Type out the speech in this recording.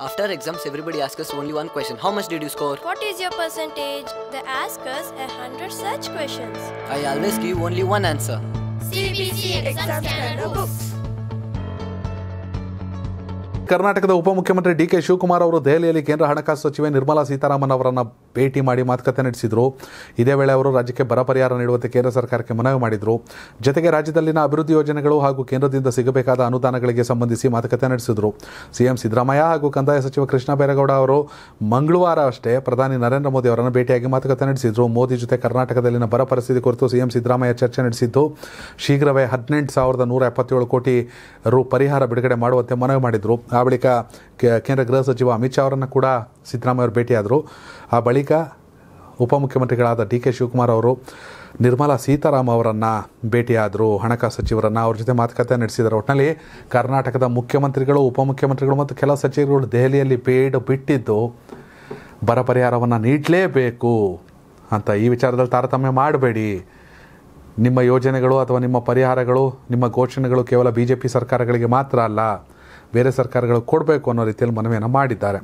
After exams, everybody asks us only one question How much did you score? What is your percentage? They ask us a hundred such questions. I always give only one answer. CBC exam scanner books. ಕರ್ನಾಟಕದ ಉಪಮುಖ್ಯಮಂತ್ರಿ D K Shivakumar ಅವರು ದೆಹಲಿಯಲ್ಲಿ ಕೇಂದ್ರ ಹಣಕಾಸು ಸಚಿವೆ ನಿರ್ಮಲಾ ಸೀತಾರಾಮನ್ ಅವರನ್ನು ಭೇಟಿ ಮಾಡಿ ಮಾತುಕತೆ ನಡೆಸಿದರು. ಇದೇ ವೇಳೆ ಅವರು ರಾಜ್ಯಕ್ಕೆ ಬರ ಪರಿಹಾರ ನೀಡುವಂತೆ ಕೇಂದ್ರ ಸರ್ಕಾರಕ್ಕೆ ಮನವಿ ಮಾಡಿದರು. ಜೊತೆಗೆ ರಾಜ್ಯದಲ್ಲಿನ ಅಭಿವೃದ್ಧಿ ಯೋಜನೆಗಳು ಹಾಗೂ ಕೇಂದ್ರದಿಂದ ಸಿಗಬೇಕಾದ ಅನುದಾನಗಳಿಗೆ ಸಂಬಂಧಿಸಿ ಮಾತುಕತೆ ನಡೆಸಿದರು. ಸಿಎಂ ಸಿದ್ದರಾಮಯ್ಯ ಹಾಗೂ ಕಂದಾಯ ಸಚಿವ ಕೃಷ್ಣ ಬೈರೇಗೌಡ ಅವರು ಮಂಗಳವಾರ ಅಷ್ಟೇ ಪ್ರಧಾನಿ ನರೇಂದ್ರ ಮೋದಿ ಅವರನ್ನು ಭೇಟಿಯಾಗಿ ಮಾತುಕತೆ ನಡೆಸಿದರು. ಮೋದಿ ಜೊತೆ ಕರ್ನಾಟಕದಲ್ಲಿನ ಬರ ಪರಿಸ್ಥಿತಿ ಕುರಿತು ಸಿಎಂ ಸಿದ್ದರಾಮಯ್ಯ ಚರ್ಚೆ ನಡೆಸಿದ್ದು, ಶೀಘ್ರವೇ ಹದಿನೆಂಟು ಸಾವಿರದ ನೂರ ಎಪ್ಪತ್ತೇಳು ಕೋಟಿ ರು ಪರಿಹಾರ ಬಿಡುಗಡೆ ಮಾಡುವಂತೆ ಮನವಿ ಮಾಡಿದರು. ಬಳಿಕ ಕೆ- ಕೇಂದ್ರ ಗೃಹ ಸಚಿವ ಅಮಿತ್ ಶಾ ಅವರನ್ನು ಕೂಡ ಸಿದ್ದರಾಮಯ್ಯ ಅವರು ಭೇಟಿಯಾದರು. ಆ ಬಳಿಕ ಉಪಮುಖ್ಯಮಂತ್ರಿಗಳಾದ ಡಿ ಕೆ ಶಿವಕುಮಾರ್ ಅವರು ನಿರ್ಮಲಾ ಸೀತಾರಾಮ್ ಅವರನ್ನು ಭೇಟಿಯಾದರು. ಹಣಕಾಸು ಸಚಿವರನ್ನು ಅವ್ರ ಜೊತೆ ಮಾತುಕತೆ ನಡೆಸಿದರು. ಒಟ್ಟಿನಲ್ಲಿ ಕರ್ನಾಟಕದ ಮುಖ್ಯಮಂತ್ರಿಗಳು, ಉಪಮುಖ್ಯಮಂತ್ರಿಗಳು ಮತ್ತು ಕೆಲ ಸಚಿವರುಗಳು ದೆಹಲಿಯಲ್ಲಿ ಬೇಡ ಬಿಟ್ಟಿದ್ದು ಬರ ಪರಿಹಾರವನ್ನು ನೀಡಲೇಬೇಕು ಅಂತ ಈ ವಿಚಾರದಲ್ಲಿ ತಾರತಮ್ಯ ಮಾಡಬೇಡಿ. ನಿಮ್ಮ ಯೋಜನೆಗಳು ಅಥವಾ ನಿಮ್ಮ ಪರಿಹಾರಗಳು, ನಿಮ್ಮ ಘೋಷಣೆಗಳು ಕೇವಲ ಬಿ ಜೆ ಪಿ ಸರ್ಕಾರಗಳಿಗೆ ಮಾತ್ರ ಅಲ್ಲ. ಬೇರೆ ಸರ್ಕಾರಗಳು ಕೊಡಬೇಕು ಅನ್ನೋ ರೀತಿಯಲ್ಲಿ ಮನವಿಯನ್ನು ಮಾಡಿದ್ದಾರೆ.